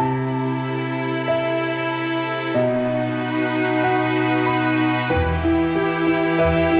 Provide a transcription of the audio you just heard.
thank you.